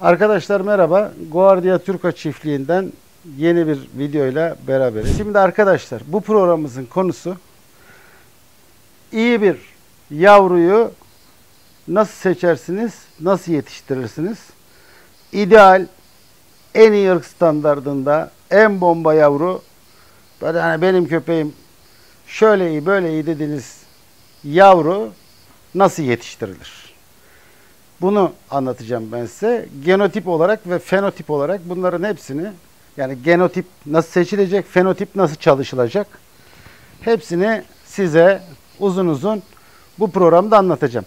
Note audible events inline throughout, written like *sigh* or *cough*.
Arkadaşlar merhaba. Guardia Turca çiftliğinden yeni bir videoyla beraberiz. Şimdi arkadaşlar bu programımızın konusu iyi bir yavruyu nasıl seçersiniz, nasıl yetiştirirsiniz? İdeal, en iyi ırk standartında, en bomba yavru, böyle hani benim köpeğim şöyle iyi, böyle iyi dediğiniz yavru nasıl yetiştirilir? Bunu anlatacağım ben size. Genotip olarak ve fenotip olarak bunların hepsini yani genotip nasıl seçilecek, fenotip nasıl çalışılacak hepsini size uzun uzun bu programda anlatacağım.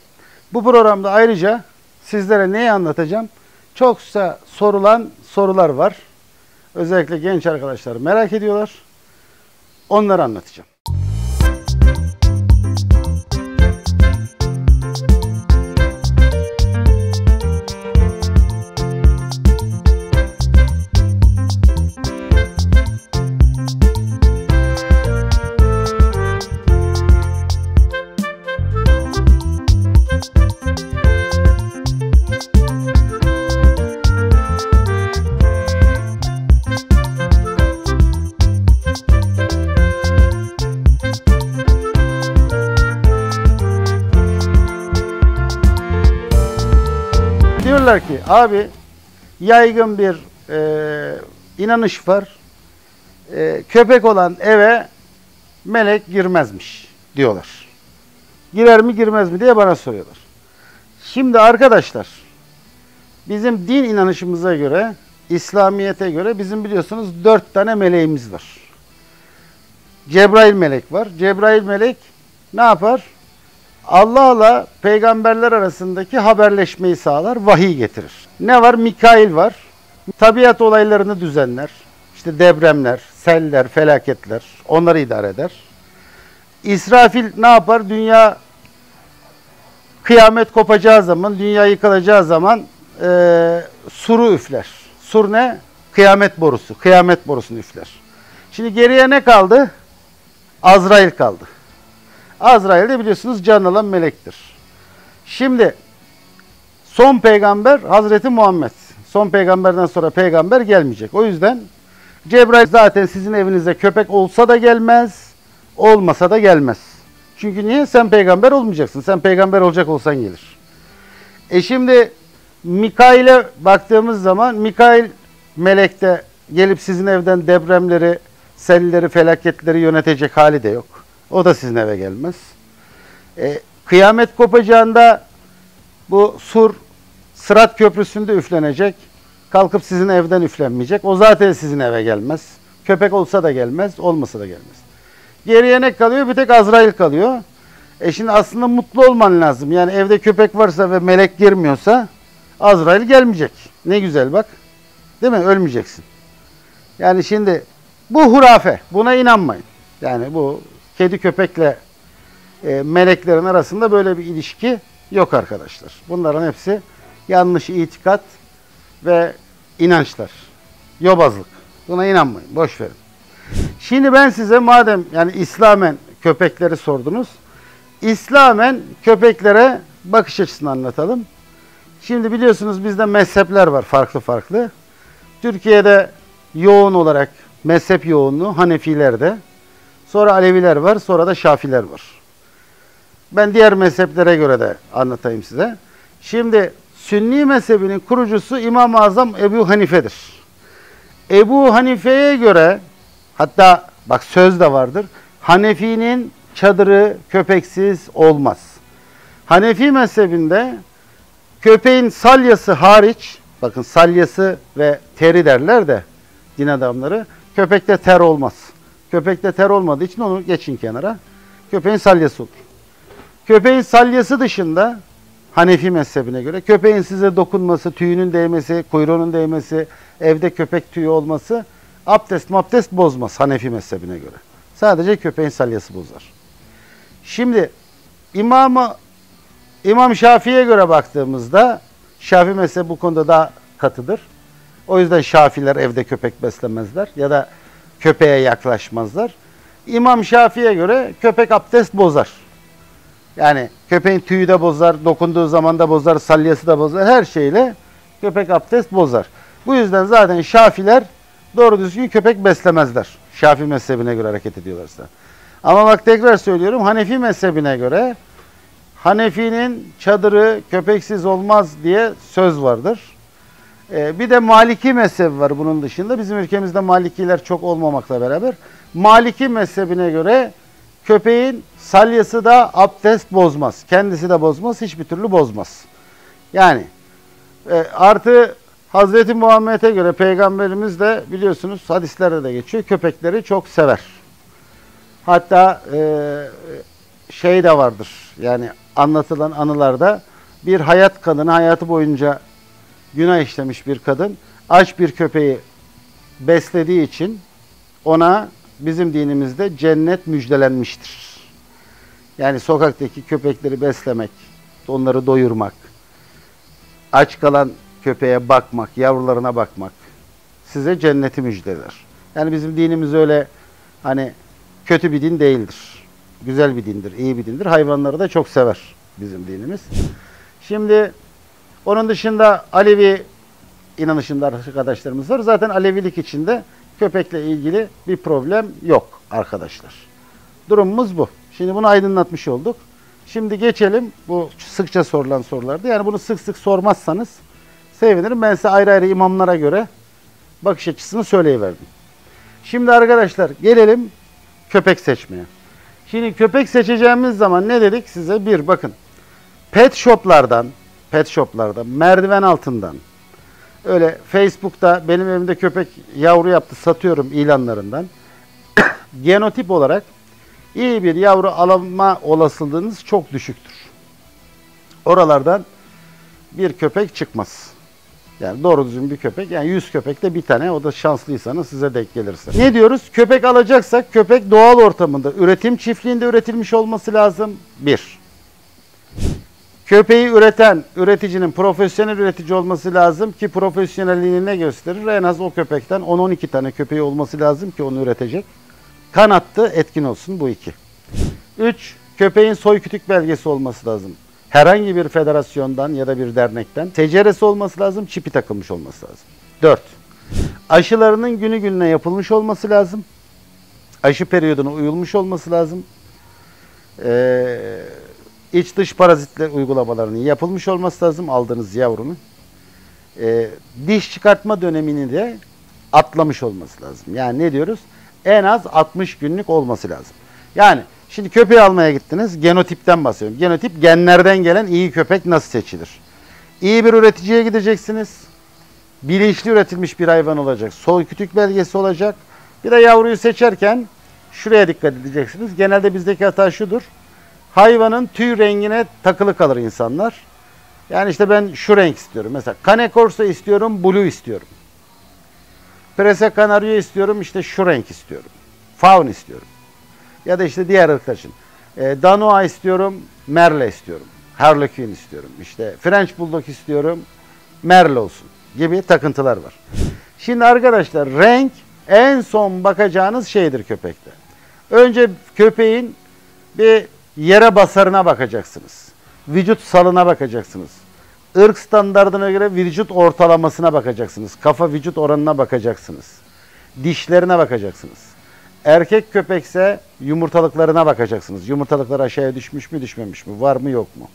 Bu programda ayrıca sizlere neyi anlatacağım? Çoksa sorulan sorular var. Özellikle genç arkadaşlar merak ediyorlar. Onları anlatacağım. Abi yaygın bir e, inanış var. E, köpek olan eve melek girmezmiş diyorlar. Girer mi girmez mi diye bana soruyorlar. Şimdi arkadaşlar bizim din inanışımıza göre İslamiyet'e göre bizim biliyorsunuz dört tane meleğimiz var. Cebrail melek var. Cebrail melek ne yapar? Allah'la peygamberler arasındaki haberleşmeyi sağlar, vahiy getirir. Ne var? Mikail var. Tabiat olaylarını düzenler. İşte depremler, seller, felaketler onları idare eder. İsrafil ne yapar? Dünya kıyamet kopacağı zaman, dünya yıkılacağı zaman e, suru üfler. Sur ne? Kıyamet borusu. Kıyamet borusunu üfler. Şimdi geriye ne kaldı? Azrail kaldı. Azrail de biliyorsunuz can alan melektir. Şimdi son peygamber Hazreti Muhammed. Son peygamberden sonra peygamber gelmeyecek. O yüzden Cebrail zaten sizin evinize köpek olsa da gelmez, olmasa da gelmez. Çünkü niye? Sen peygamber olmayacaksın. Sen peygamber olacak olsan gelir. E şimdi Mikail'e baktığımız zaman Mikail melekte gelip sizin evden depremleri, selleri, felaketleri yönetecek hali de yok. O da sizin eve gelmez. E, kıyamet kopacağında bu sur Sırat Köprüsü'nde üflenecek. Kalkıp sizin evden üflenmeyecek. O zaten sizin eve gelmez. Köpek olsa da gelmez, olmasa da gelmez. Geriye ne kalıyor? Bir tek Azrail kalıyor. E şimdi aslında mutlu olman lazım. Yani evde köpek varsa ve melek girmiyorsa Azrail gelmeyecek. Ne güzel bak. Değil mi? Ölmeyeceksin. Yani şimdi bu hurafe. Buna inanmayın. Yani bu kedi köpekle e, meleklerin arasında böyle bir ilişki yok arkadaşlar. Bunların hepsi yanlış itikat ve inançlar. Yobazlık. Buna inanmayın. Boş verin. Şimdi ben size madem yani İslamen köpekleri sordunuz. İslamen köpeklere bakış açısını anlatalım. Şimdi biliyorsunuz bizde mezhepler var farklı farklı. Türkiye'de yoğun olarak mezhep yoğunluğu Hanefilerde. Sonra Aleviler var, sonra da Şafiler var. Ben diğer mezheplere göre de anlatayım size. Şimdi Sünni mezhebinin kurucusu İmam-ı Azam Ebu Hanife'dir. Ebu Hanife'ye göre hatta bak söz de vardır. Hanefi'nin çadırı köpeksiz olmaz. Hanefi mezhebinde köpeğin salyası hariç, bakın salyası ve teri derler de din adamları, köpekte ter olmaz. Köpekte ter olmadığı için onu geçin kenara. Köpeğin salyası olur. Köpeğin salyası dışında Hanefi mezhebine göre köpeğin size dokunması, tüyünün değmesi, kuyruğunun değmesi, evde köpek tüyü olması abdest mabdest bozmaz Hanefi mezhebine göre. Sadece köpeğin salyası bozar. Şimdi imamı İmam Şafii'ye göre baktığımızda Şafii mezhebi bu konuda daha katıdır. O yüzden Şafiler evde köpek beslemezler ya da köpeğe yaklaşmazlar. İmam Şafii'ye göre köpek abdest bozar. Yani köpeğin tüyü de bozar, dokunduğu zaman da bozar, salyası da bozar. Her şeyle Köpek abdest bozar. Bu yüzden zaten Şafiler doğru düzgün köpek beslemezler. Şafi mezhebine göre hareket ediyorlarsa. Ama bak tekrar söylüyorum Hanefi mezhebine göre Hanefi'nin çadırı köpeksiz olmaz diye söz vardır. Ee, bir de Maliki mezhebi var bunun dışında. Bizim ülkemizde Malikiler çok olmamakla beraber. Maliki mezhebine göre köpeğin salyası da abdest bozmaz. Kendisi de bozmaz, hiçbir türlü bozmaz. Yani e, artı Hazreti Muhammed'e göre peygamberimiz de biliyorsunuz hadislerde de geçiyor. Köpekleri çok sever. Hatta e, şey de vardır. Yani anlatılan anılarda bir hayat kadını hayatı boyunca günah işlemiş bir kadın aç bir köpeği beslediği için ona bizim dinimizde cennet müjdelenmiştir. Yani sokaktaki köpekleri beslemek, onları doyurmak, aç kalan köpeğe bakmak, yavrularına bakmak size cenneti müjdeler. Yani bizim dinimiz öyle hani kötü bir din değildir. Güzel bir dindir, iyi bir dindir. Hayvanları da çok sever bizim dinimiz. Şimdi onun dışında Alevi inanışında arkadaşlarımız var. Zaten Alevilik içinde köpekle ilgili bir problem yok arkadaşlar. Durumumuz bu. Şimdi bunu aydınlatmış olduk. Şimdi geçelim. Bu sıkça sorulan sorulardı. Yani bunu sık sık sormazsanız sevinirim. Ben size ayrı ayrı imamlara göre bakış açısını söyleyiverdim. Şimdi arkadaşlar gelelim köpek seçmeye. Şimdi köpek seçeceğimiz zaman ne dedik size? Bir bakın. Pet shoplardan, pet shoplardan, merdiven altından, öyle Facebook'ta benim evimde köpek yavru yaptı satıyorum ilanlarından *coughs* genotip olarak iyi bir yavru alma olasılığınız çok düşüktür. Oralardan bir köpek çıkmaz. Yani doğru düzgün bir köpek. Yani 100 köpekte bir tane o da şanslıysanız size denk gelirse. Ne diyoruz? Köpek alacaksak köpek doğal ortamında, üretim çiftliğinde üretilmiş olması lazım. Bir. Köpeği üreten üreticinin profesyonel üretici olması lazım ki profesyonelliğini ne gösterir? En az o köpekten 10-12 tane köpeği olması lazım ki onu üretecek. Kan attı etkin olsun bu iki. Üç, köpeğin soy kütük belgesi olması lazım. Herhangi bir federasyondan ya da bir dernekten seceresi olması lazım, çipi takılmış olması lazım. Dört, aşılarının günü gününe yapılmış olması lazım. Aşı periyoduna uyulmuş olması lazım. Ee, iç dış parazitler uygulamalarının yapılmış olması lazım aldığınız yavrunun. Ee, diş çıkartma dönemini de atlamış olması lazım. Yani ne diyoruz? En az 60 günlük olması lazım. Yani şimdi köpeği almaya gittiniz. Genotipten bahsediyorum. Genotip genlerden gelen iyi köpek nasıl seçilir? İyi bir üreticiye gideceksiniz. Bilinçli üretilmiş bir hayvan olacak. Sol kütük belgesi olacak. Bir de yavruyu seçerken şuraya dikkat edeceksiniz. Genelde bizdeki hata şudur hayvanın tüy rengine takılı kalır insanlar. Yani işte ben şu renk istiyorum. Mesela Cane Corso istiyorum, blue istiyorum. Prese Canario istiyorum, işte şu renk istiyorum. Faun istiyorum. Ya da işte diğer için. E, Danoa istiyorum, Merle istiyorum. Harlequin istiyorum. İşte French Bulldog istiyorum, Merle olsun gibi takıntılar var. Şimdi arkadaşlar renk en son bakacağınız şeydir köpekte. Önce köpeğin bir yere basarına bakacaksınız. Vücut salına bakacaksınız. Irk standartına göre vücut ortalamasına bakacaksınız. Kafa vücut oranına bakacaksınız. Dişlerine bakacaksınız. Erkek köpekse yumurtalıklarına bakacaksınız. Yumurtalıklar aşağıya düşmüş mü düşmemiş mi? Var mı yok mu?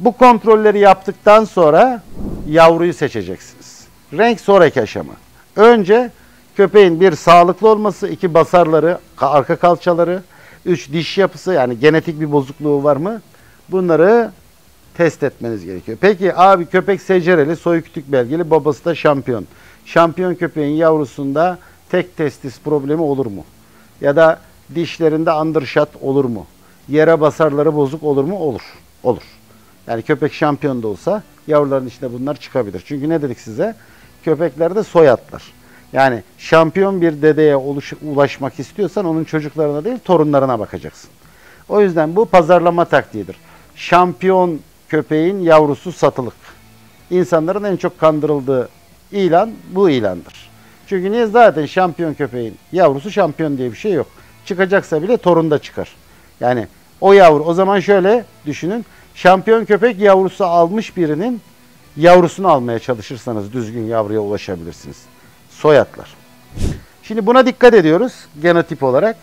Bu kontrolleri yaptıktan sonra yavruyu seçeceksiniz. Renk sonraki aşama. Önce köpeğin bir sağlıklı olması, iki basarları, arka kalçaları, Üç diş yapısı yani genetik bir bozukluğu var mı? Bunları test etmeniz gerekiyor. Peki abi köpek secereli, soy kütük belgeli, babası da şampiyon. Şampiyon köpeğin yavrusunda tek testis problemi olur mu? Ya da dişlerinde undershot olur mu? Yere basarları bozuk olur mu? Olur. Olur. Yani köpek şampiyon da olsa yavruların içinde bunlar çıkabilir. Çünkü ne dedik size? Köpeklerde soy atlar. Yani şampiyon bir dedeye ulaşmak istiyorsan onun çocuklarına değil torunlarına bakacaksın. O yüzden bu pazarlama taktiğidir. Şampiyon köpeğin yavrusu satılık. İnsanların en çok kandırıldığı ilan bu ilandır. Çünkü niye zaten şampiyon köpeğin yavrusu şampiyon diye bir şey yok. Çıkacaksa bile torun da çıkar. Yani o yavru o zaman şöyle düşünün. Şampiyon köpek yavrusu almış birinin yavrusunu almaya çalışırsanız düzgün yavruya ulaşabilirsiniz. Soyatlar. Şimdi buna dikkat ediyoruz genotip olarak.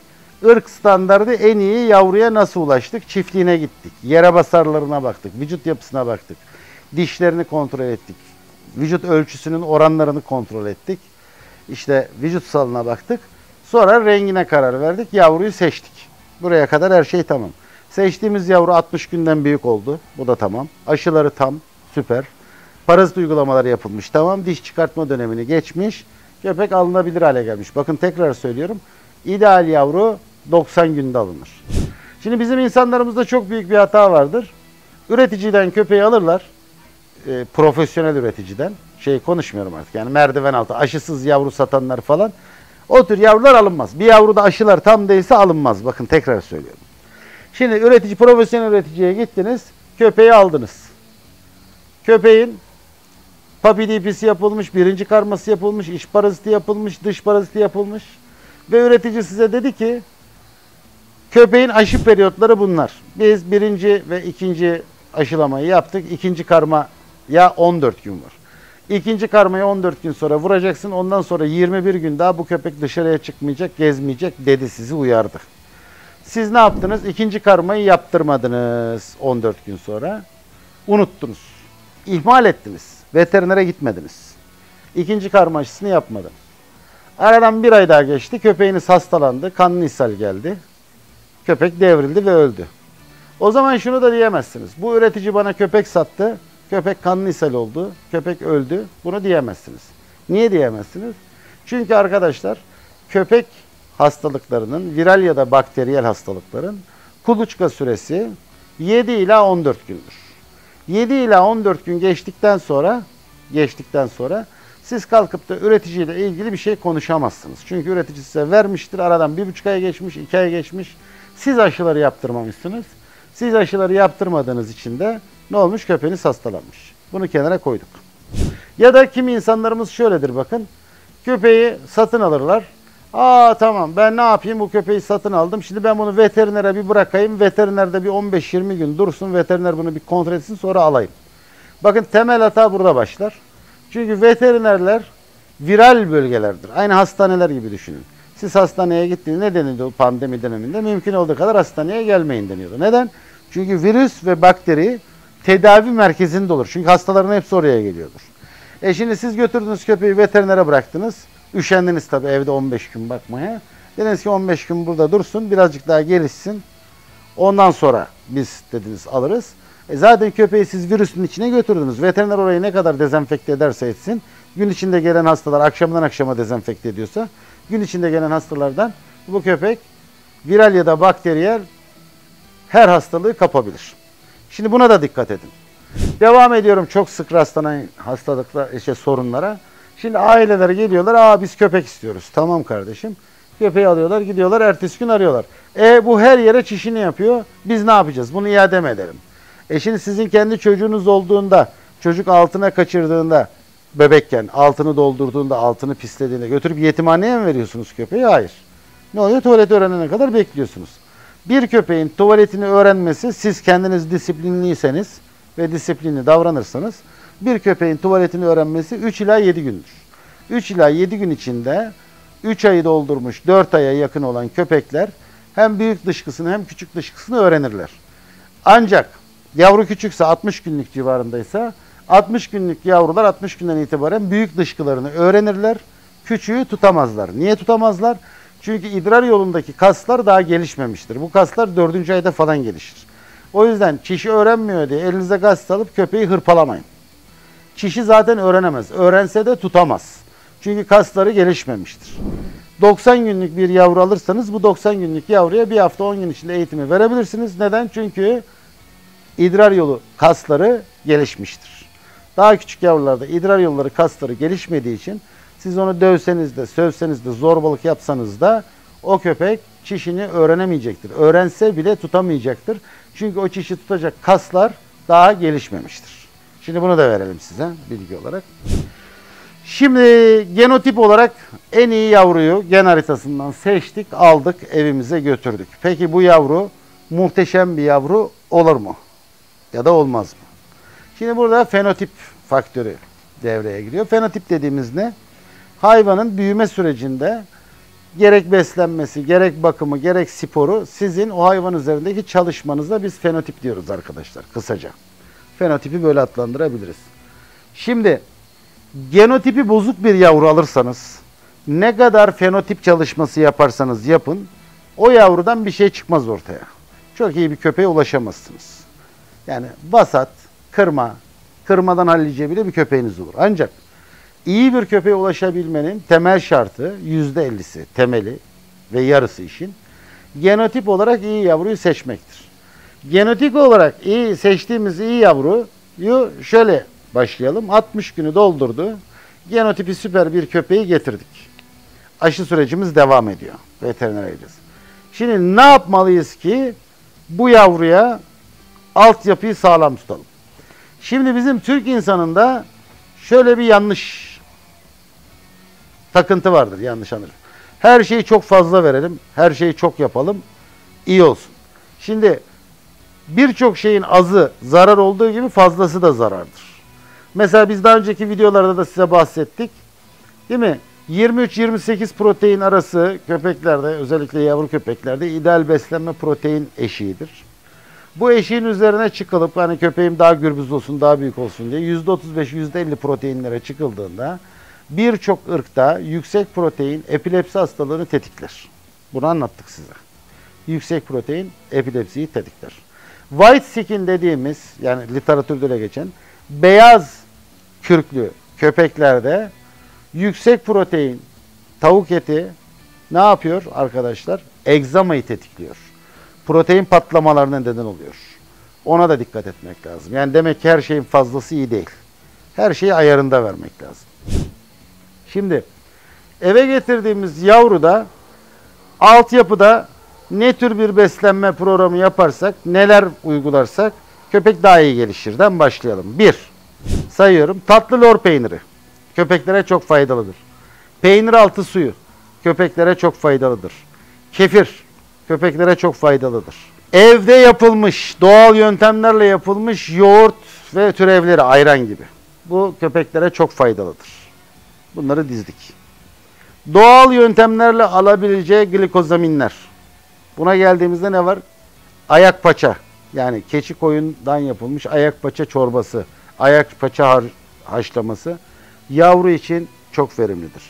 Irk standardı en iyi yavruya nasıl ulaştık? Çiftliğine gittik. Yere basarlarına baktık. Vücut yapısına baktık. Dişlerini kontrol ettik. Vücut ölçüsünün oranlarını kontrol ettik. İşte vücut salına baktık. Sonra rengine karar verdik. Yavruyu seçtik. Buraya kadar her şey tamam. Seçtiğimiz yavru 60 günden büyük oldu. Bu da tamam. Aşıları tam. Süper. Parazit uygulamaları yapılmış. Tamam. Diş çıkartma dönemini geçmiş. Köpek alınabilir hale gelmiş. Bakın tekrar söylüyorum. İdeal yavru 90 günde alınır. Şimdi bizim insanlarımızda çok büyük bir hata vardır. Üreticiden köpeği alırlar. E, profesyonel üreticiden. Şey konuşmuyorum artık. Yani merdiven altı aşısız yavru satanlar falan. O tür yavrular alınmaz. Bir yavruda aşılar tam değilse alınmaz. Bakın tekrar söylüyorum. Şimdi üretici, profesyonel üreticiye gittiniz. Köpeği aldınız. Köpeğin papidipisi yapılmış, birinci karması yapılmış, iç paraziti yapılmış, dış paraziti yapılmış. Ve üretici size dedi ki köpeğin aşı periyotları bunlar. Biz birinci ve ikinci aşılamayı yaptık. İkinci karma ya 14 gün var. İkinci karmayı 14 gün sonra vuracaksın. Ondan sonra 21 gün daha bu köpek dışarıya çıkmayacak, gezmeyecek dedi sizi uyardı. Siz ne yaptınız? İkinci karmayı yaptırmadınız 14 gün sonra. Unuttunuz. İhmal ettiniz. Veterinere gitmediniz. İkinci karma aşısını yapmadın. Aradan bir ay daha geçti. Köpeğiniz hastalandı. Kanlı ishal geldi. Köpek devrildi ve öldü. O zaman şunu da diyemezsiniz. Bu üretici bana köpek sattı. Köpek kanlı ishal oldu. Köpek öldü. Bunu diyemezsiniz. Niye diyemezsiniz? Çünkü arkadaşlar köpek hastalıklarının, viral ya da bakteriyel hastalıkların kuluçka süresi 7 ila 14 gündür. 7 ila 14 gün geçtikten sonra geçtikten sonra siz kalkıp da üreticiyle ilgili bir şey konuşamazsınız. Çünkü üretici size vermiştir. Aradan bir buçuk ay geçmiş, iki ay geçmiş. Siz aşıları yaptırmamışsınız. Siz aşıları yaptırmadığınız için de ne olmuş? Köpeğiniz hastalanmış. Bunu kenara koyduk. Ya da kimi insanlarımız şöyledir bakın. Köpeği satın alırlar. Aa tamam ben ne yapayım bu köpeği satın aldım. Şimdi ben bunu veterinere bir bırakayım. Veterinerde bir 15-20 gün dursun. Veteriner bunu bir kontrol etsin sonra alayım. Bakın temel hata burada başlar. Çünkü veterinerler viral bölgelerdir. Aynı hastaneler gibi düşünün. Siz hastaneye gittiğinizde ne denildi pandemi döneminde? Mümkün olduğu kadar hastaneye gelmeyin deniyordu. Neden? Çünkü virüs ve bakteri tedavi merkezinde olur. Çünkü hastaların hepsi oraya geliyordur. E şimdi siz götürdünüz köpeği veterinere bıraktınız. Üşendiniz tabii evde 15 gün bakmaya. Dediniz ki 15 gün burada dursun, birazcık daha gelişsin. Ondan sonra biz dediniz alırız. E zaten köpeği siz virüsün içine götürdünüz. Veteriner orayı ne kadar dezenfekte ederse etsin, gün içinde gelen hastalar akşamdan akşama dezenfekte ediyorsa, gün içinde gelen hastalardan bu köpek viral ya da bakteriyel her hastalığı kapabilir. Şimdi buna da dikkat edin. Devam ediyorum çok sık rastlanan hastalıklar, işte sorunlara. Şimdi aileler geliyorlar, aa biz köpek istiyoruz. Tamam kardeşim. Köpeği alıyorlar, gidiyorlar, ertesi gün arıyorlar. E bu her yere çişini yapıyor. Biz ne yapacağız? Bunu iade mi edelim? E şimdi sizin kendi çocuğunuz olduğunda, çocuk altına kaçırdığında, bebekken altını doldurduğunda, altını pislediğinde götürüp yetimhaneye mi veriyorsunuz köpeği? Hayır. Ne oluyor? Tuvalet öğrenene kadar bekliyorsunuz. Bir köpeğin tuvaletini öğrenmesi, siz kendiniz disiplinliyseniz ve disiplinli davranırsanız, bir köpeğin tuvaletini öğrenmesi 3 ila 7 gündür. 3 ila 7 gün içinde 3 ayı doldurmuş 4 aya yakın olan köpekler hem büyük dışkısını hem küçük dışkısını öğrenirler. Ancak yavru küçükse 60 günlük civarındaysa 60 günlük yavrular 60 günden itibaren büyük dışkılarını öğrenirler. Küçüğü tutamazlar. Niye tutamazlar? Çünkü idrar yolundaki kaslar daha gelişmemiştir. Bu kaslar 4. ayda falan gelişir. O yüzden çişi öğrenmiyor diye elinize gaz alıp köpeği hırpalamayın. Çişi zaten öğrenemez. Öğrense de tutamaz. Çünkü kasları gelişmemiştir. 90 günlük bir yavru alırsanız bu 90 günlük yavruya bir hafta 10 gün içinde eğitimi verebilirsiniz. Neden? Çünkü idrar yolu kasları gelişmiştir. Daha küçük yavrularda idrar yolları kasları gelişmediği için siz onu dövseniz de, sövseniz de, zorbalık yapsanız da o köpek çişini öğrenemeyecektir. Öğrense bile tutamayacaktır. Çünkü o çişi tutacak kaslar daha gelişmemiştir. Şimdi bunu da verelim size bilgi olarak. Şimdi genotip olarak en iyi yavruyu gen haritasından seçtik, aldık, evimize götürdük. Peki bu yavru muhteşem bir yavru olur mu? Ya da olmaz mı? Şimdi burada fenotip faktörü devreye giriyor. Fenotip dediğimiz ne? Hayvanın büyüme sürecinde gerek beslenmesi, gerek bakımı, gerek sporu sizin o hayvan üzerindeki çalışmanıza biz fenotip diyoruz arkadaşlar kısaca. Fenotipi böyle adlandırabiliriz. Şimdi genotipi bozuk bir yavru alırsanız ne kadar fenotip çalışması yaparsanız yapın o yavrudan bir şey çıkmaz ortaya. Çok iyi bir köpeğe ulaşamazsınız. Yani vasat, kırma, kırmadan hallice bile bir köpeğiniz olur. Ancak iyi bir köpeğe ulaşabilmenin temel şartı yüzde ellisi temeli ve yarısı işin genotip olarak iyi yavruyu seçmektir. Genotip olarak iyi seçtiğimiz iyi yavruyu şöyle başlayalım. 60 günü doldurdu. Genotipi süper bir köpeği getirdik. Aşı sürecimiz devam ediyor. Veterinere gideceğiz. Şimdi ne yapmalıyız ki bu yavruya altyapıyı sağlam tutalım. Şimdi bizim Türk insanında şöyle bir yanlış takıntı vardır yanlış anlarım. Her şeyi çok fazla verelim, her şeyi çok yapalım, iyi olsun. Şimdi birçok şeyin azı zarar olduğu gibi fazlası da zarardır. Mesela biz daha önceki videolarda da size bahsettik. Değil mi? 23-28 protein arası köpeklerde özellikle yavru köpeklerde ideal beslenme protein eşiğidir. Bu eşiğin üzerine çıkılıp hani köpeğim daha gürbüz olsun, daha büyük olsun diye %35-%50 proteinlere çıkıldığında birçok ırkta yüksek protein epilepsi hastalığını tetikler. Bunu anlattık size. Yüksek protein epilepsiyi tetikler. White skin dediğimiz yani literatürde de geçen beyaz kürklü köpeklerde yüksek protein tavuk eti ne yapıyor arkadaşlar? Egzamayı tetikliyor. Protein patlamalarına neden oluyor. Ona da dikkat etmek lazım. Yani demek ki her şeyin fazlası iyi değil. Her şeyi ayarında vermek lazım. Şimdi eve getirdiğimiz yavruda altyapıda ne tür bir beslenme programı yaparsak, neler uygularsak köpek daha iyi gelişirden başlayalım. 1. Sayıyorum. Tatlı lor peyniri. Köpeklere çok faydalıdır. Peynir altı suyu. Köpeklere çok faydalıdır. Kefir. Köpeklere çok faydalıdır. Evde yapılmış, doğal yöntemlerle yapılmış yoğurt ve türevleri, ayran gibi. Bu köpeklere çok faydalıdır. Bunları dizdik. Doğal yöntemlerle alabileceği glikozaminler. Buna geldiğimizde ne var? Ayak paça. Yani keçi koyundan yapılmış ayak paça çorbası, ayak paça haşlaması yavru için çok verimlidir.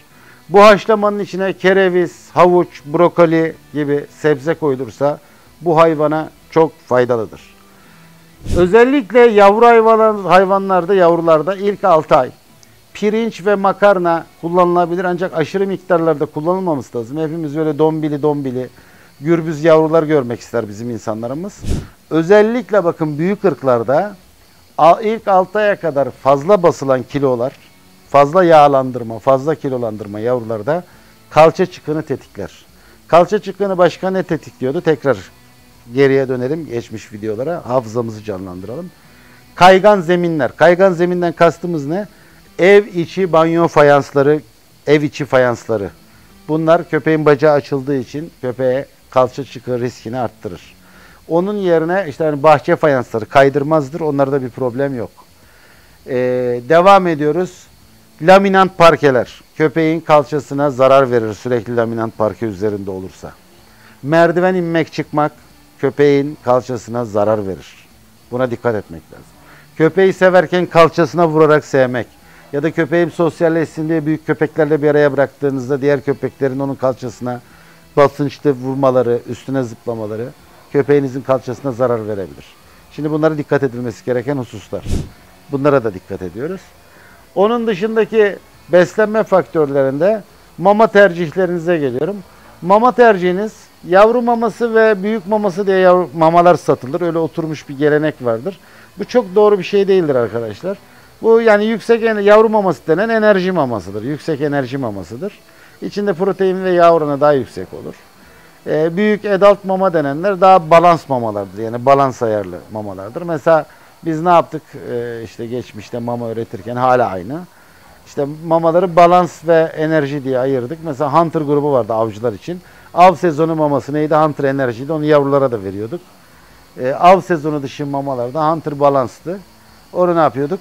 Bu haşlamanın içine kereviz, havuç, brokoli gibi sebze koyulursa bu hayvana çok faydalıdır. Özellikle yavru hayvanlar, hayvanlarda, yavrularda ilk 6 ay pirinç ve makarna kullanılabilir ancak aşırı miktarlarda kullanılmaması lazım. Hepimiz böyle dombili dombili gürbüz yavrular görmek ister bizim insanlarımız. Özellikle bakın büyük ırklarda ilk 6 aya kadar fazla basılan kilolar, fazla yağlandırma, fazla kilolandırma yavrularda kalça çıkını tetikler. Kalça çıkını başka ne tetikliyordu? Tekrar geriye dönelim geçmiş videolara. Hafızamızı canlandıralım. Kaygan zeminler. Kaygan zeminden kastımız ne? Ev içi banyo fayansları, ev içi fayansları. Bunlar köpeğin bacağı açıldığı için köpeğe kalça çıkı riskini arttırır. Onun yerine işte hani bahçe fayansları kaydırmazdır. Onlarda bir problem yok. Ee, devam ediyoruz. Laminant parkeler. Köpeğin kalçasına zarar verir sürekli laminant parke üzerinde olursa. Merdiven inmek çıkmak köpeğin kalçasına zarar verir. Buna dikkat etmek lazım. Köpeği severken kalçasına vurarak sevmek ya da köpeğim sosyalleşsin diye büyük köpeklerle bir araya bıraktığınızda diğer köpeklerin onun kalçasına basınçlı vurmaları, üstüne zıplamaları köpeğinizin kalçasına zarar verebilir. Şimdi bunlara dikkat edilmesi gereken hususlar. Bunlara da dikkat ediyoruz. Onun dışındaki beslenme faktörlerinde mama tercihlerinize geliyorum. Mama tercihiniz yavru maması ve büyük maması diye yavru mamalar satılır. Öyle oturmuş bir gelenek vardır. Bu çok doğru bir şey değildir arkadaşlar. Bu yani yüksek yavru maması denen enerji mamasıdır. Yüksek enerji mamasıdır. İçinde protein ve yağ oranı daha yüksek olur. Ee, büyük adult mama denenler daha balans mamalardır. Yani balans ayarlı mamalardır. Mesela biz ne yaptık ee, işte geçmişte mama üretirken hala aynı. İşte mamaları balans ve enerji diye ayırdık. Mesela Hunter grubu vardı avcılar için. Av sezonu maması neydi? Hunter enerjiydi. Onu yavrulara da veriyorduk. Ee, av sezonu dışı mamalarda Hunter balanstı. Onu ne yapıyorduk?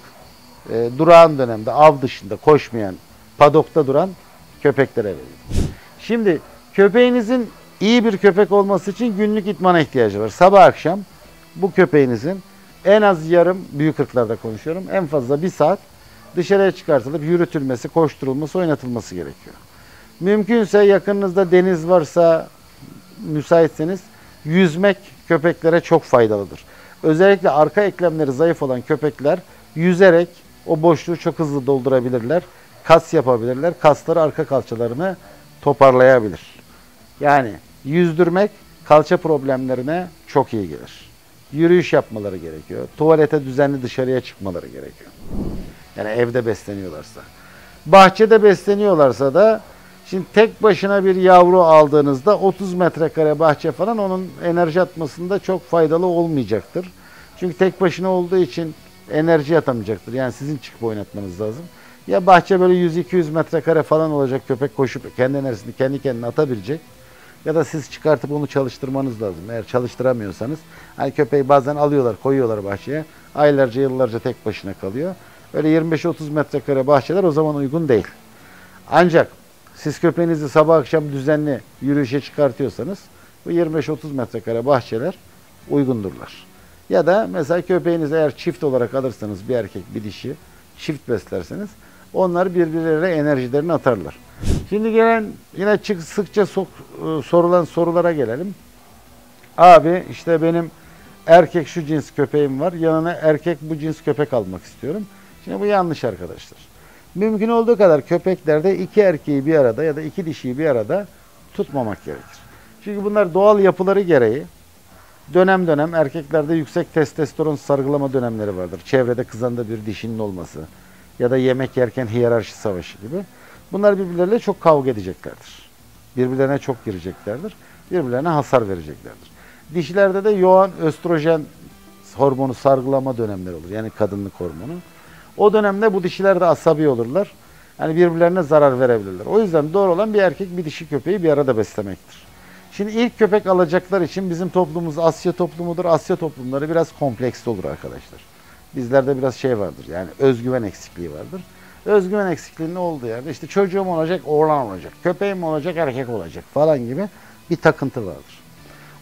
e, durağan dönemde av dışında koşmayan, padokta duran köpeklere veriyorum. Şimdi köpeğinizin iyi bir köpek olması için günlük itmana ihtiyacı var. Sabah akşam bu köpeğinizin en az yarım, büyük ırklarda konuşuyorum, en fazla bir saat dışarıya çıkartılıp yürütülmesi, koşturulması, oynatılması gerekiyor. Mümkünse yakınınızda deniz varsa, müsaitseniz yüzmek köpeklere çok faydalıdır. Özellikle arka eklemleri zayıf olan köpekler yüzerek o boşluğu çok hızlı doldurabilirler. Kas yapabilirler. Kasları arka kalçalarını toparlayabilir. Yani yüzdürmek kalça problemlerine çok iyi gelir. Yürüyüş yapmaları gerekiyor. Tuvalete düzenli dışarıya çıkmaları gerekiyor. Yani evde besleniyorlarsa. Bahçede besleniyorlarsa da şimdi tek başına bir yavru aldığınızda 30 metrekare bahçe falan onun enerji atmasında çok faydalı olmayacaktır. Çünkü tek başına olduğu için enerji atamayacaktır. Yani sizin çıkıp oynatmanız lazım. Ya bahçe böyle 100-200 metrekare falan olacak köpek koşup kendi enerjisini kendi kendine atabilecek. Ya da siz çıkartıp onu çalıştırmanız lazım. Eğer çalıştıramıyorsanız hani köpeği bazen alıyorlar koyuyorlar bahçeye. Aylarca yıllarca tek başına kalıyor. Öyle 25-30 metrekare bahçeler o zaman uygun değil. Ancak siz köpeğinizi sabah akşam düzenli yürüyüşe çıkartıyorsanız bu 25-30 metrekare bahçeler uygundurlar. Ya da mesela köpeğinizi eğer çift olarak alırsanız bir erkek bir dişi çift beslerseniz onlar birbirleriyle enerjilerini atarlar. Şimdi gelen yine çık sıkça sok, e, sorulan sorulara gelelim. Abi işte benim erkek şu cins köpeğim var. Yanına erkek bu cins köpek almak istiyorum. Şimdi bu yanlış arkadaşlar. Mümkün olduğu kadar köpeklerde iki erkeği bir arada ya da iki dişiyi bir arada tutmamak gerekir. Çünkü bunlar doğal yapıları gereği dönem dönem erkeklerde yüksek testosteron sargılama dönemleri vardır. Çevrede kızanda bir dişinin olması ya da yemek yerken hiyerarşi savaşı gibi. Bunlar birbirleriyle çok kavga edeceklerdir. Birbirlerine çok gireceklerdir. Birbirlerine hasar vereceklerdir. Dişilerde de yoğun östrojen hormonu sargılama dönemleri olur. Yani kadınlık hormonu. O dönemde bu dişiler de asabi olurlar. Yani birbirlerine zarar verebilirler. O yüzden doğru olan bir erkek bir dişi köpeği bir arada beslemektir. Şimdi ilk köpek alacaklar için bizim toplumumuz Asya toplumudur. Asya toplumları biraz kompleksli olur arkadaşlar. Bizlerde biraz şey vardır yani özgüven eksikliği vardır. Özgüven eksikliğinin olduğu yerde işte çocuğum olacak oğlan olacak, köpeğim olacak erkek olacak falan gibi bir takıntı vardır.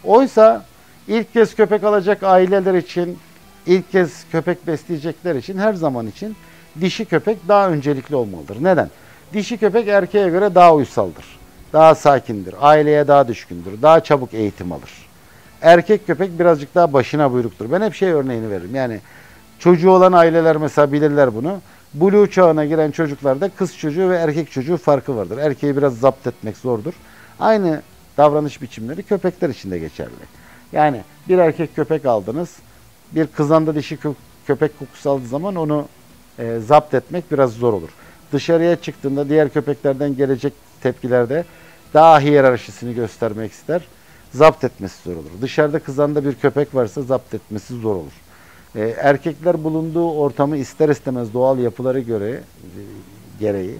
Oysa ilk kez köpek alacak aileler için, ilk kez köpek besleyecekler için her zaman için dişi köpek daha öncelikli olmalıdır. Neden? Dişi köpek erkeğe göre daha uysaldır. Daha sakindir. Aileye daha düşkündür. Daha çabuk eğitim alır. Erkek köpek birazcık daha başına buyruktur. Ben hep şey örneğini veririm. Yani çocuğu olan aileler mesela bilirler bunu. Blue çağına giren çocuklarda kız çocuğu ve erkek çocuğu farkı vardır. Erkeği biraz zapt etmek zordur. Aynı davranış biçimleri köpekler için de geçerli. Yani bir erkek köpek aldınız. Bir kızanda dişi kö- köpek kokusu aldığı zaman onu e, zapt etmek biraz zor olur. Dışarıya çıktığında diğer köpeklerden gelecek tepkilerde daha hiyerarşisini göstermek ister. Zapt etmesi zor olur. Dışarıda kızanda bir köpek varsa zapt etmesi zor olur. E, erkekler bulunduğu ortamı ister istemez doğal yapıları göre e, gereği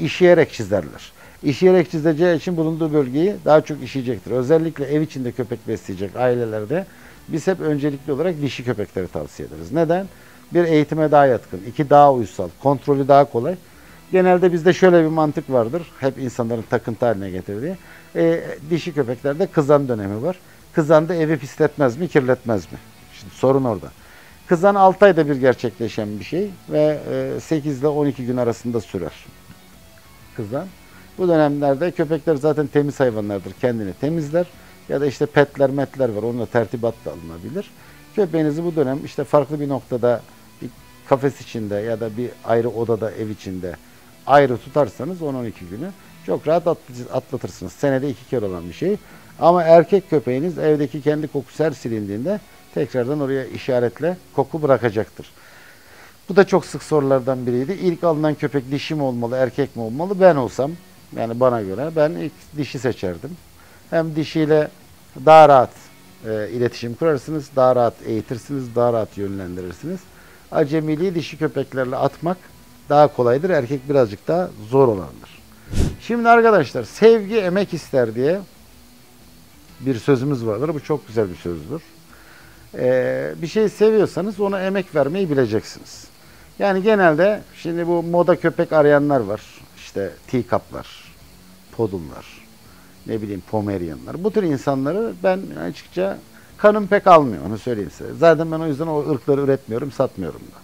işeyerek çizerler. İşeyerek çizeceği için bulunduğu bölgeyi daha çok işeyecektir. Özellikle ev içinde köpek besleyecek ailelerde biz hep öncelikli olarak dişi köpekleri tavsiye ederiz. Neden? Bir eğitime daha yatkın, iki daha uysal, kontrolü daha kolay. Genelde bizde şöyle bir mantık vardır. Hep insanların takıntı haline getirdiği. E, dişi köpeklerde kızan dönemi var. Kızan da evi pisletmez mi, kirletmez mi? Şimdi sorun orada. Kızan 6 ayda bir gerçekleşen bir şey ve e, 8 ile 12 gün arasında sürer. Kızan. Bu dönemlerde köpekler zaten temiz hayvanlardır. Kendini temizler. Ya da işte petler metler var. Onunla tertibat da alınabilir. Köpeğinizi bu dönem işte farklı bir noktada bir kafes içinde ya da bir ayrı odada ev içinde ayrı tutarsanız 10-12 günü çok rahat atlatırsınız. Senede iki kere olan bir şey. Ama erkek köpeğiniz evdeki kendi kokusu her silindiğinde tekrardan oraya işaretle koku bırakacaktır. Bu da çok sık sorulardan biriydi. İlk alınan köpek dişi mi olmalı, erkek mi olmalı? Ben olsam, yani bana göre ben ilk dişi seçerdim. Hem dişiyle daha rahat e, iletişim kurarsınız, daha rahat eğitirsiniz, daha rahat yönlendirirsiniz. Acemiliği dişi köpeklerle atmak daha kolaydır. Erkek birazcık daha zor olandır. Şimdi arkadaşlar sevgi emek ister diye bir sözümüz vardır. Bu çok güzel bir sözdür. Ee, bir şey seviyorsanız ona emek vermeyi bileceksiniz. Yani genelde şimdi bu moda köpek arayanlar var. İşte teacup podullar, ne bileyim pomerianlar. Bu tür insanları ben açıkça kanım pek almıyor onu söyleyeyim size. Zaten ben o yüzden o ırkları üretmiyorum, satmıyorum da.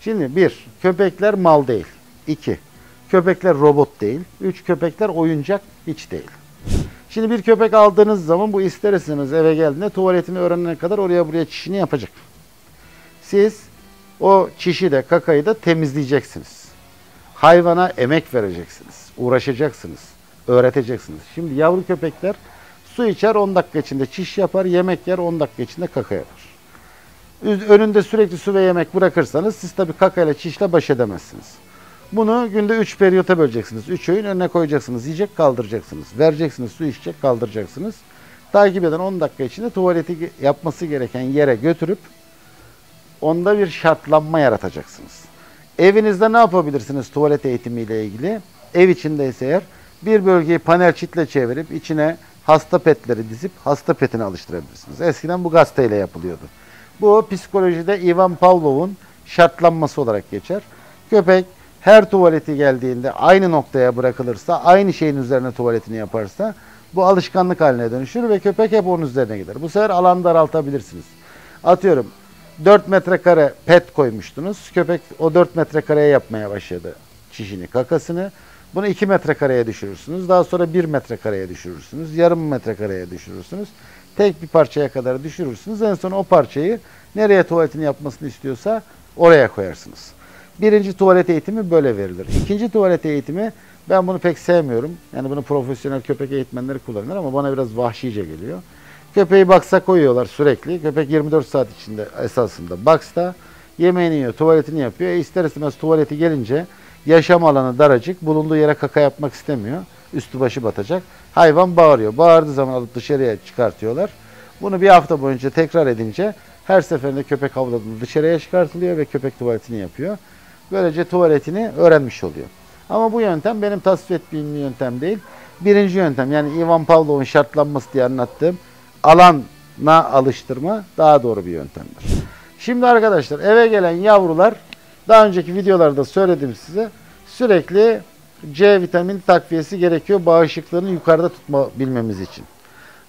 Şimdi bir, köpekler mal değil. İki, köpekler robot değil. Üç, köpekler oyuncak hiç değil. Şimdi bir köpek aldığınız zaman bu isterseniz eve geldiğinde tuvaletini öğrenene kadar oraya buraya çişini yapacak. Siz o çişi de kakayı da temizleyeceksiniz. Hayvana emek vereceksiniz. Uğraşacaksınız. Öğreteceksiniz. Şimdi yavru köpekler su içer 10 dakika içinde çiş yapar, yemek yer 10 dakika içinde kaka yapar. Önünde sürekli su ve yemek bırakırsanız siz tabii kakayla çişle baş edemezsiniz. Bunu günde 3 periyota böleceksiniz. 3 öğün önüne koyacaksınız. Yiyecek kaldıracaksınız. Vereceksiniz su içecek kaldıracaksınız. Takip eden 10 dakika içinde tuvaleti yapması gereken yere götürüp onda bir şartlanma yaratacaksınız. Evinizde ne yapabilirsiniz tuvalet eğitimiyle ilgili? Ev içindeyse eğer bir bölgeyi panel çitle çevirip içine hasta petleri dizip hasta petini alıştırabilirsiniz. Eskiden bu gazeteyle yapılıyordu. Bu psikolojide Ivan Pavlov'un şartlanması olarak geçer. Köpek her tuvaleti geldiğinde aynı noktaya bırakılırsa, aynı şeyin üzerine tuvaletini yaparsa bu alışkanlık haline dönüşür ve köpek hep onun üzerine gider. Bu sefer alan daraltabilirsiniz. Atıyorum 4 metrekare pet koymuştunuz. Köpek o 4 metrekareye yapmaya başladı çişini, kakasını. Bunu 2 metrekareye düşürürsünüz. Daha sonra 1 metrekareye düşürürsünüz. Yarım metrekareye düşürürsünüz. Tek bir parçaya kadar düşürürsünüz. En son o parçayı nereye tuvaletini yapmasını istiyorsa oraya koyarsınız. Birinci tuvalet eğitimi böyle verilir. İkinci tuvalet eğitimi ben bunu pek sevmiyorum. Yani bunu profesyonel köpek eğitmenleri kullanır ama bana biraz vahşice geliyor. Köpeği baksa koyuyorlar sürekli. Köpek 24 saat içinde esasında baksta yemeğini yiyor, tuvaletini yapıyor. E ister istemez tuvaleti gelince yaşam alanı daracık, bulunduğu yere kaka yapmak istemiyor. Üstü başı batacak. Hayvan bağırıyor. Bağırdığı zaman alıp dışarıya çıkartıyorlar. Bunu bir hafta boyunca tekrar edince her seferinde köpek havladığında dışarıya çıkartılıyor ve köpek tuvaletini yapıyor. Böylece tuvaletini öğrenmiş oluyor. Ama bu yöntem benim tasvip ettiğim yöntem değil. Birinci yöntem yani Ivan Pavlov'un şartlanması diye anlattığım alana alıştırma daha doğru bir yöntemdir. Şimdi arkadaşlar eve gelen yavrular daha önceki videolarda söyledim size sürekli C vitamini takviyesi gerekiyor bağışıklığını yukarıda tutma bilmemiz için.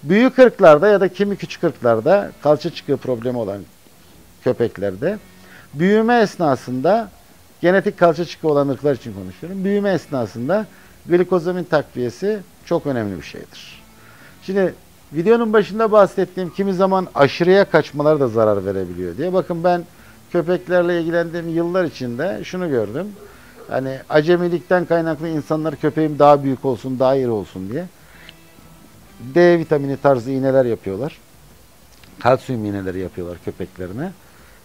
Büyük ırklarda ya da kimi küçük ırklarda kalça çıkığı problemi olan köpeklerde büyüme esnasında genetik kalça çıkığı olan ırklar için konuşuyorum. Büyüme esnasında glikozamin takviyesi çok önemli bir şeydir. Şimdi videonun başında bahsettiğim kimi zaman aşırıya kaçmalar da zarar verebiliyor diye. Bakın ben köpeklerle ilgilendiğim yıllar içinde şunu gördüm. Hani acemilikten kaynaklı insanlar köpeğim daha büyük olsun, daha iri olsun diye D vitamini tarzı iğneler yapıyorlar. Kalsiyum iğneleri yapıyorlar köpeklerine.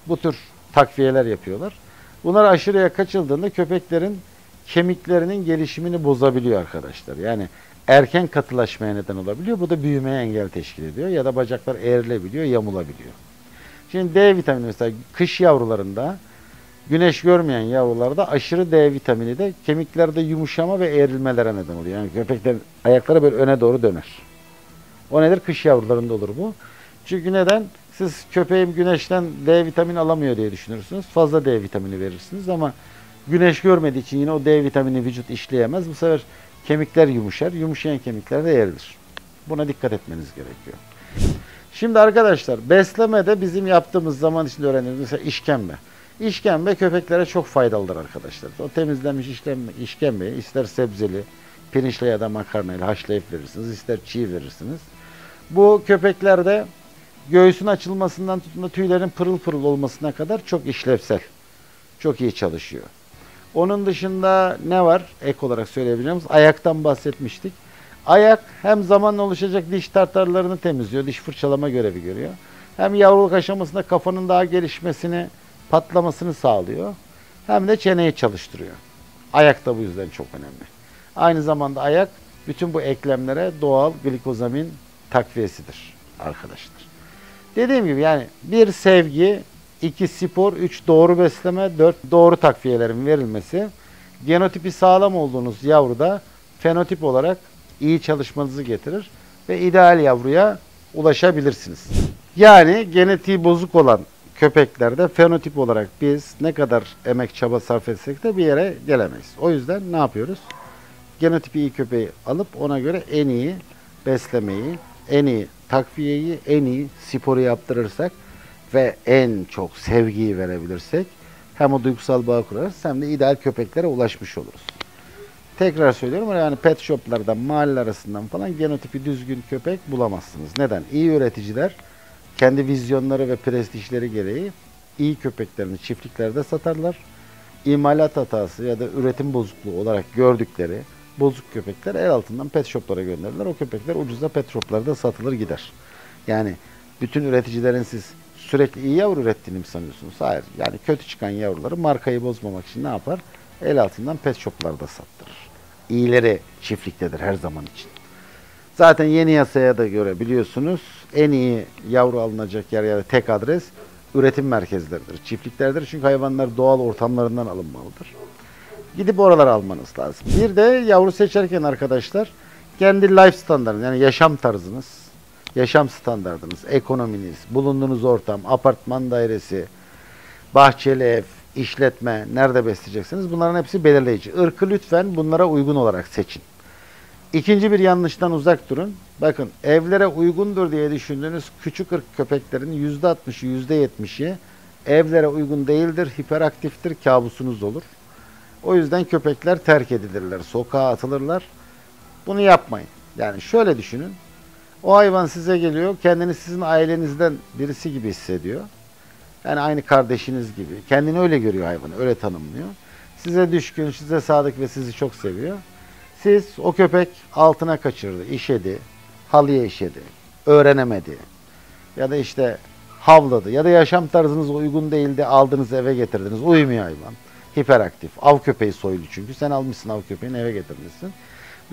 Bu tür takviyeler yapıyorlar. Bunlar aşırıya kaçıldığında köpeklerin kemiklerinin gelişimini bozabiliyor arkadaşlar. Yani erken katılaşmaya neden olabiliyor. Bu da büyümeye engel teşkil ediyor. Ya da bacaklar eğrilebiliyor, yamulabiliyor. Şimdi D vitamini mesela kış yavrularında güneş görmeyen yavrularda aşırı D vitamini de kemiklerde yumuşama ve eğrilmelere neden oluyor. Yani köpeklerin ayakları böyle öne doğru döner. O nedir? Kış yavrularında olur bu. Çünkü neden? Siz köpeğim güneşten D vitamini alamıyor diye düşünürsünüz. Fazla D vitamini verirsiniz ama güneş görmediği için yine o D vitamini vücut işleyemez. Bu sefer kemikler yumuşar. Yumuşayan kemikler de eğrilir. Buna dikkat etmeniz gerekiyor. Şimdi arkadaşlar beslemede bizim yaptığımız zaman içinde öğrendiğimiz mesela işkembe. İşkembe köpeklere çok faydalıdır arkadaşlar. O temizlenmiş işkembe, işkembeyi ister sebzeli, pirinçle ya da makarnayla haşlayıp verirsiniz, ister çiğ verirsiniz. Bu köpeklerde göğsün açılmasından tutun da tüylerin pırıl pırıl olmasına kadar çok işlevsel. Çok iyi çalışıyor. Onun dışında ne var ek olarak söyleyebileceğimiz? Ayaktan bahsetmiştik. Ayak hem zamanla oluşacak diş tartarlarını temizliyor, diş fırçalama görevi görüyor. Hem yavruluk aşamasında kafanın daha gelişmesini, patlamasını sağlıyor. Hem de çeneyi çalıştırıyor. Ayak da bu yüzden çok önemli. Aynı zamanda ayak bütün bu eklemlere doğal glikozamin takviyesidir arkadaşlar. Dediğim gibi yani bir sevgi, iki spor, üç doğru besleme, dört doğru takviyelerin verilmesi genotipi sağlam olduğunuz yavruda fenotip olarak iyi çalışmanızı getirir ve ideal yavruya ulaşabilirsiniz. Yani genetiği bozuk olan köpeklerde fenotip olarak biz ne kadar emek çaba sarf etsek de bir yere gelemeyiz. O yüzden ne yapıyoruz? Genotipi iyi köpeği alıp ona göre en iyi beslemeyi, en iyi takviyeyi, en iyi sporu yaptırırsak ve en çok sevgiyi verebilirsek hem o duygusal bağ kurarız hem de ideal köpeklere ulaşmış oluruz. Tekrar söylüyorum yani pet shoplardan, mahalle arasından falan genotipi düzgün köpek bulamazsınız. Neden? İyi üreticiler kendi vizyonları ve prestijleri gereği iyi köpeklerini çiftliklerde satarlar. İmalat hatası ya da üretim bozukluğu olarak gördükleri bozuk köpekler el altından pet shoplara gönderirler. O köpekler ucuza pet shoplarda satılır gider. Yani bütün üreticilerin siz sürekli iyi yavru ürettiğini mi sanıyorsunuz? Hayır. Yani kötü çıkan yavruları markayı bozmamak için ne yapar? El altından pet shoplarda sattırır. İyileri çiftliktedir her zaman için. Zaten yeni yasaya da göre biliyorsunuz en iyi yavru alınacak yer yani tek adres üretim merkezleridir, çiftliklerdir. Çünkü hayvanlar doğal ortamlarından alınmalıdır. Gidip oralara almanız lazım. Bir de yavru seçerken arkadaşlar kendi life standartınız yani yaşam tarzınız, yaşam standartınız, ekonominiz, bulunduğunuz ortam, apartman dairesi, bahçeli ev, işletme, nerede besleyeceksiniz bunların hepsi belirleyici. Irkı lütfen bunlara uygun olarak seçin. İkinci bir yanlıştan uzak durun. Bakın evlere uygundur diye düşündüğünüz küçük ırk köpeklerin %60'ı %70'i evlere uygun değildir, hiperaktiftir, kabusunuz olur. O yüzden köpekler terk edilirler, sokağa atılırlar. Bunu yapmayın. Yani şöyle düşünün. O hayvan size geliyor, kendini sizin ailenizden birisi gibi hissediyor. Yani aynı kardeşiniz gibi. Kendini öyle görüyor hayvanı, öyle tanımlıyor. Size düşkün, size sadık ve sizi çok seviyor. Siz o köpek altına kaçırdı, işedi, halıya işedi, öğrenemedi. Ya da işte havladı ya da yaşam tarzınız uygun değildi aldınız eve getirdiniz. Uyumuyor hayvan. Hiperaktif. Av köpeği soylu çünkü. Sen almışsın av köpeğini eve getirmişsin.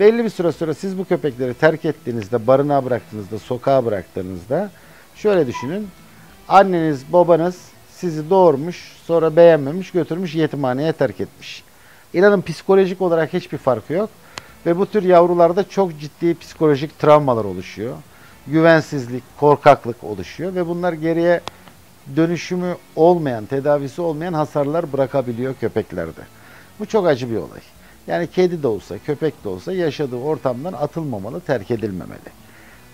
Belli bir süre sonra siz bu köpekleri terk ettiğinizde, barınağa bıraktığınızda, sokağa bıraktığınızda şöyle düşünün. Anneniz, babanız sizi doğurmuş, sonra beğenmemiş, götürmüş yetimhaneye terk etmiş. İnanın psikolojik olarak hiçbir farkı yok. Ve bu tür yavrularda çok ciddi psikolojik travmalar oluşuyor. Güvensizlik, korkaklık oluşuyor ve bunlar geriye dönüşümü olmayan, tedavisi olmayan hasarlar bırakabiliyor köpeklerde. Bu çok acı bir olay. Yani kedi de olsa, köpek de olsa yaşadığı ortamdan atılmamalı, terk edilmemeli.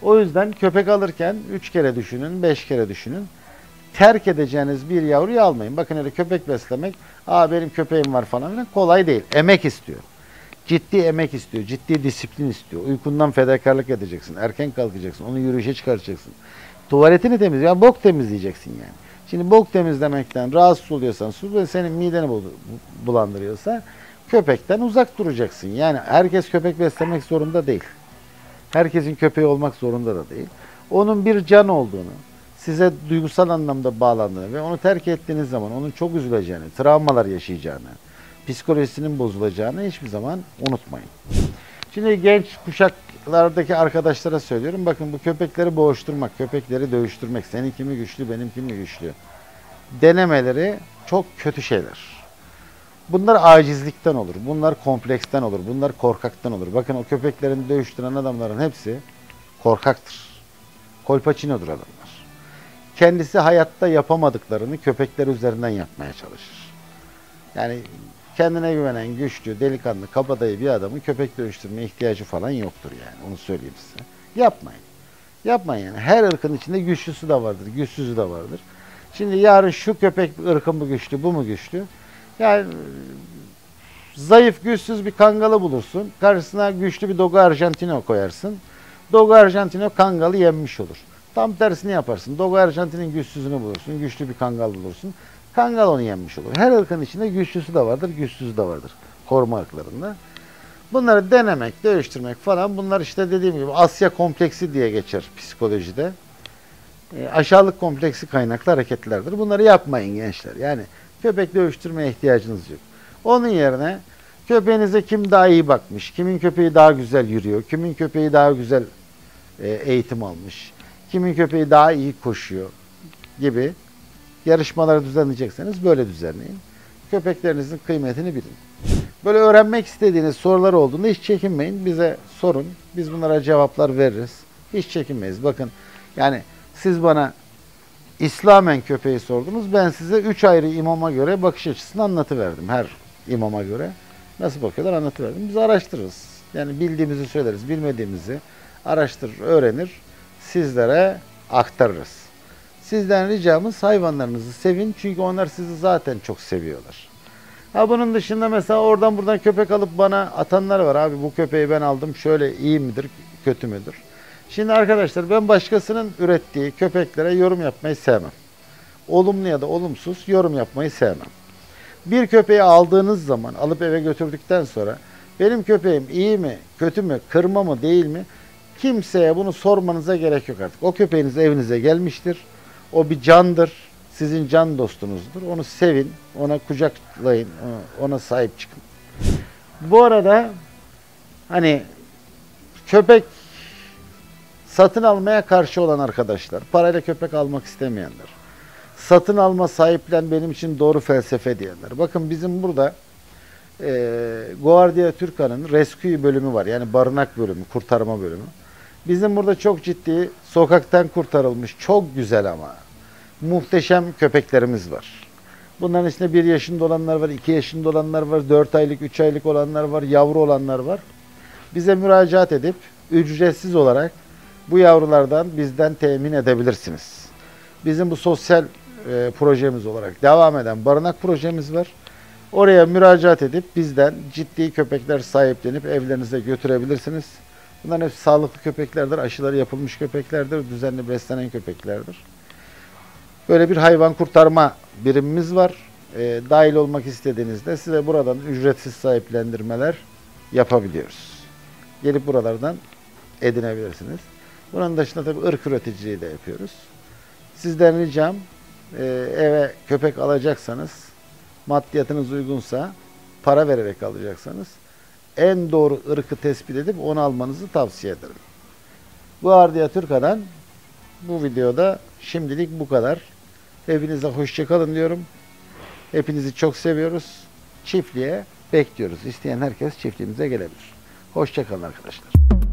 O yüzden köpek alırken 3 kere düşünün, 5 kere düşünün. Terk edeceğiniz bir yavruyu almayın. Bakın öyle köpek beslemek, aa benim köpeğim var falan filan kolay değil. Emek istiyor. Ciddi emek istiyor, ciddi disiplin istiyor. Uykundan fedakarlık edeceksin, erken kalkacaksın, onu yürüyüşe çıkaracaksın. Tuvaletini temizle, yani bok temizleyeceksin yani. Şimdi bok temizlemekten rahatsız oluyorsan, su senin mideni bulandırıyorsa köpekten uzak duracaksın. Yani herkes köpek beslemek zorunda değil. Herkesin köpeği olmak zorunda da değil. Onun bir can olduğunu, size duygusal anlamda bağlandığını ve onu terk ettiğiniz zaman onun çok üzüleceğini, travmalar yaşayacağını, psikolojisinin bozulacağını hiçbir zaman unutmayın. Şimdi genç kuşaklardaki arkadaşlara söylüyorum. Bakın bu köpekleri boğuşturmak, köpekleri dövüştürmek. Senin kimi güçlü, benim kimi güçlü. Denemeleri çok kötü şeyler. Bunlar acizlikten olur. Bunlar kompleksten olur. Bunlar korkaktan olur. Bakın o köpeklerin dövüştüren adamların hepsi korkaktır. Kolpaçinodur adamlar. Kendisi hayatta yapamadıklarını köpekler üzerinden yapmaya çalışır. Yani kendine güvenen, güçlü, delikanlı, kabadayı bir adamın köpek dönüştürme ihtiyacı falan yoktur yani. Onu söyleyeyim size. Yapmayın. Yapmayın yani. Her ırkın içinde güçlüsü de vardır, güçsüzü de vardır. Şimdi yarın şu köpek ırkın mı güçlü, bu mu güçlü? Yani zayıf, güçsüz bir kangalı bulursun. Karşısına güçlü bir Dogo Argentino koyarsın. Dogo Argentino kangalı yenmiş olur. Tam tersini yaparsın. Dogo Arjantin'in güçsüzünü bulursun. Güçlü bir kangal bulursun. Kangal onu yenmiş olur. Her ırkın içinde güçlüsü de vardır, güçsüzü de vardır. Koruma ırklarında. Bunları denemek, dövüştürmek falan bunlar işte dediğim gibi Asya kompleksi diye geçer psikolojide. E, aşağılık kompleksi kaynaklı hareketlerdir. Bunları yapmayın gençler. Yani köpek dövüştürmeye ihtiyacınız yok. Onun yerine köpeğinize kim daha iyi bakmış, kimin köpeği daha güzel yürüyor, kimin köpeği daha güzel e, eğitim almış, kimin köpeği daha iyi koşuyor gibi yarışmaları düzenleyecekseniz böyle düzenleyin. Köpeklerinizin kıymetini bilin. Böyle öğrenmek istediğiniz sorular olduğunda hiç çekinmeyin. Bize sorun. Biz bunlara cevaplar veririz. Hiç çekinmeyiz. Bakın yani siz bana İslamen köpeği sordunuz. Ben size üç ayrı imama göre bakış açısını anlatıverdim. Her imama göre. Nasıl bakıyorlar anlatıverdim. Biz araştırırız. Yani bildiğimizi söyleriz, bilmediğimizi araştırır, öğrenir. Sizlere aktarırız. Sizden ricamız hayvanlarınızı sevin. Çünkü onlar sizi zaten çok seviyorlar. Ha bunun dışında mesela oradan buradan köpek alıp bana atanlar var. Abi bu köpeği ben aldım. Şöyle iyi midir, kötü müdür? Şimdi arkadaşlar ben başkasının ürettiği köpeklere yorum yapmayı sevmem. Olumlu ya da olumsuz yorum yapmayı sevmem. Bir köpeği aldığınız zaman alıp eve götürdükten sonra benim köpeğim iyi mi, kötü mü, kırma mı, değil mi? Kimseye bunu sormanıza gerek yok artık. O köpeğiniz evinize gelmiştir. O bir candır. Sizin can dostunuzdur. Onu sevin, ona kucaklayın, ona- sahip çıkın. Bu arada hani köpek satın almaya karşı olan arkadaşlar, parayla köpek almak istemeyenler, satın alma sahiplen benim için doğru felsefe diyenler. Bakın bizim burada e, Guardia Türka'nın rescue bölümü var. Yani barınak bölümü, kurtarma bölümü. Bizim burada çok ciddi sokaktan kurtarılmış, çok güzel ama muhteşem köpeklerimiz var. Bunların içinde bir yaşında olanlar var, iki yaşında olanlar var, dört aylık, üç aylık olanlar var, yavru olanlar var. Bize müracaat edip ücretsiz olarak bu yavrulardan bizden temin edebilirsiniz. Bizim bu sosyal e, projemiz olarak devam eden barınak projemiz var. Oraya müracaat edip bizden ciddi köpekler sahiplenip evlerinize götürebilirsiniz. Bunların hepsi sağlıklı köpeklerdir, aşıları yapılmış köpeklerdir, düzenli beslenen köpeklerdir. Böyle bir hayvan kurtarma birimimiz var. E, dahil olmak istediğinizde size buradan ücretsiz sahiplendirmeler yapabiliyoruz. Gelip buralardan edinebilirsiniz. Bunun dışında tabii ırk üreticiliği de yapıyoruz. Sizden ricam e, eve köpek alacaksanız maddiyatınız uygunsa para vererek alacaksanız en doğru ırkı tespit edip onu almanızı tavsiye ederim. Bu Ardiya Türka'dan bu videoda şimdilik bu kadar. Hepinize hoşçakalın diyorum. Hepinizi çok seviyoruz. Çiftliğe bekliyoruz. İsteyen herkes çiftliğimize gelebilir. Hoşçakalın arkadaşlar.